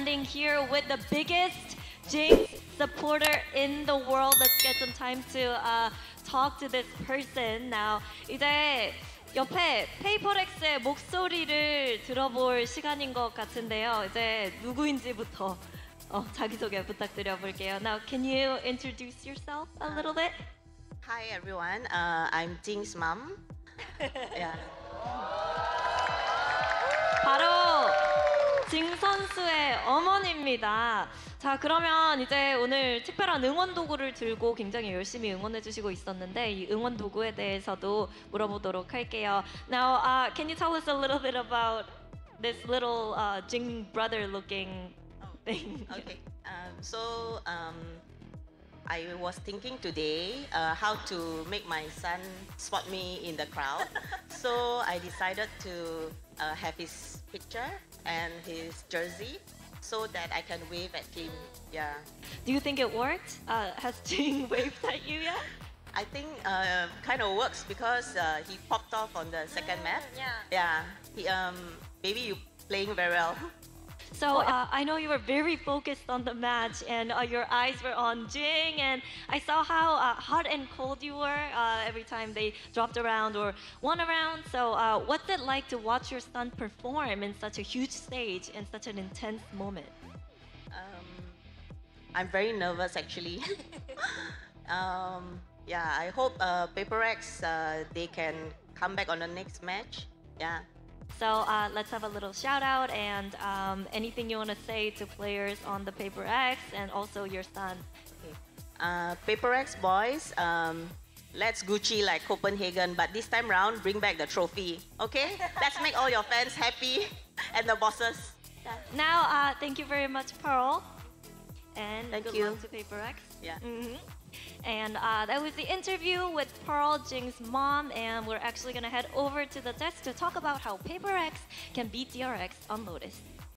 standing here with the biggest Jinx supporter in the world. Let's get some time to uh, talk to this person now. 이제 옆에 페이퍼렉스의 목소리를 들어볼 시간인 것 같은데요. 이제 누구인지부터 어, 자기소개 부탁드려 볼게요. Now, can you introduce yourself a little bit? Hi everyone, uh, I'm Jing's mom. yeah. 징 선수의 어머니입니다. 자, 그러면 이제 오늘 특별한 응원 도구를 들고 굉장히 열심히 응원해 주시고 있었는데 이 응원 도구에 대해서도 물어보도록 할게요. Now, uh, can you tell us a little bit about this little uh, Jing brother looking thing? Okay. Um, so um, I was thinking today uh, how to make my son spot me in the crowd. so I decided to uh, have his picture and his jersey so that I can wave at him. Yeah. Do you think it worked? Uh, has Jing waved at you yet? I think uh, kind of works because uh, he popped off on the second map. yeah. Yeah. He, um, maybe you playing very well. So uh, I know you were very focused on the match, and uh, your eyes were on Jing, and I saw how uh, hot and cold you were uh, every time they dropped around or won around. So uh, what's it like to watch your son perform in such a huge stage in such an intense moment? Um, I'm very nervous actually. um, yeah, I hope uh, Paper Rex uh, they can come back on the next match. Yeah. So uh, let's have a little shout out and um, anything you want to say to players on the Paper Rex and also your son. Okay. Uh, Paper Rex boys, um, let's Gucci like Copenhagen, but this time round bring back the trophy. Okay? let's make all your fans happy and the bosses. Now, uh, thank you very much, Pearl. And Thank good you. luck to Paper Rex. Yeah. hmm And uh, that was the interview with Pearl Jing's mom, and we're actually gonna head over to the desk to talk about how Paper Rex can beat DRX on Lotus.